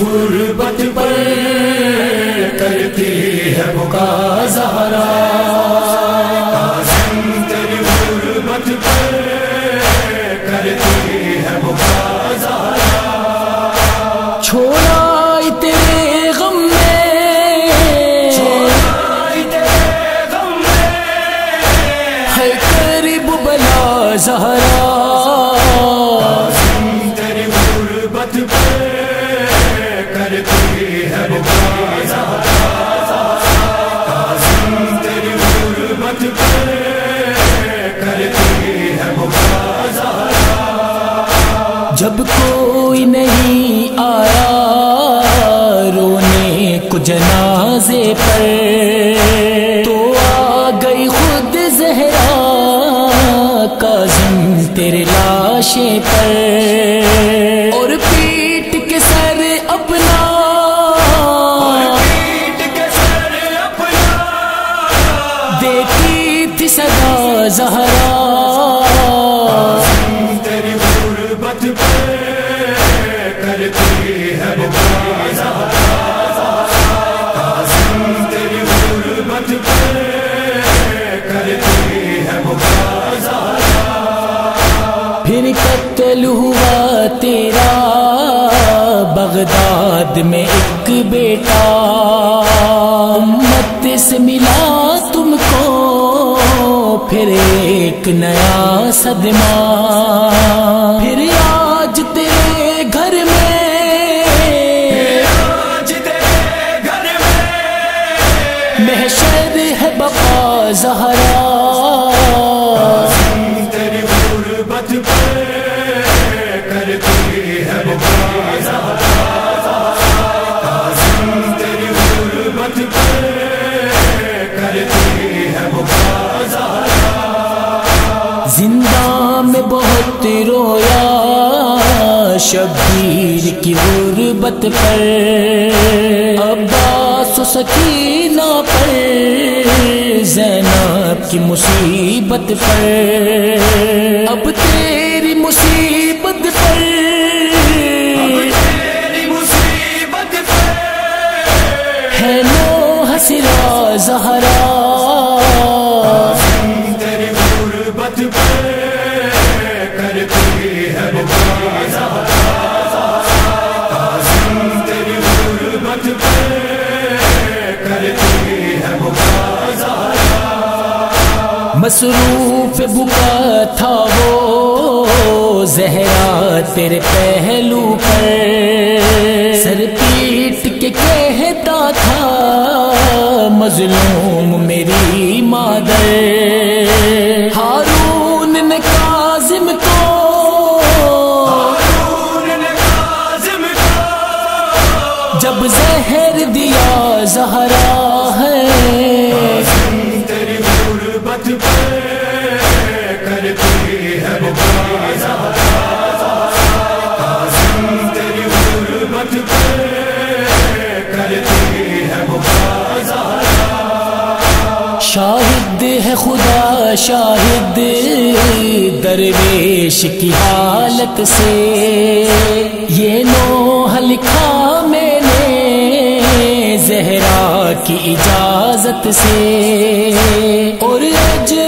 غربت پر کرتی ہے بکا زہرا۔ تیری غربت پر کرتی ہے بکا زہرا۔ چھوڑا تیرے غم میں۔ تیرے غم میں ہے قریب بلا زہرا۔ تیری غربت پر جنازے پر تو آ گئی خود زہرا کا تیرے لاشے پر تیرا بغداد میں ایک بیٹا۔ امت سے ملا تم کو، پھر ایک نیا صدمہ۔ پھر وقت رویا شبیر کی غربت پر۔ عباس و سکینہ پر، زینب کی مصیبت پر۔ اب تیری مصیبت مصروف بکا تھا وہ زہرا تیرے پہلو پر۔ سر پیٹ کے کہتا تھا، مظلوم میری مادر۔ ہارون نے کاظم کو ہارون نے کاظم کو جب زہر دیا زہرا غربت کرتی ہے شاہد ہے خدا، شاہد درویش کی حالت سے۔ یہ نوح لکھا میں نے زہرا کی اجازت سے۔ اور اجر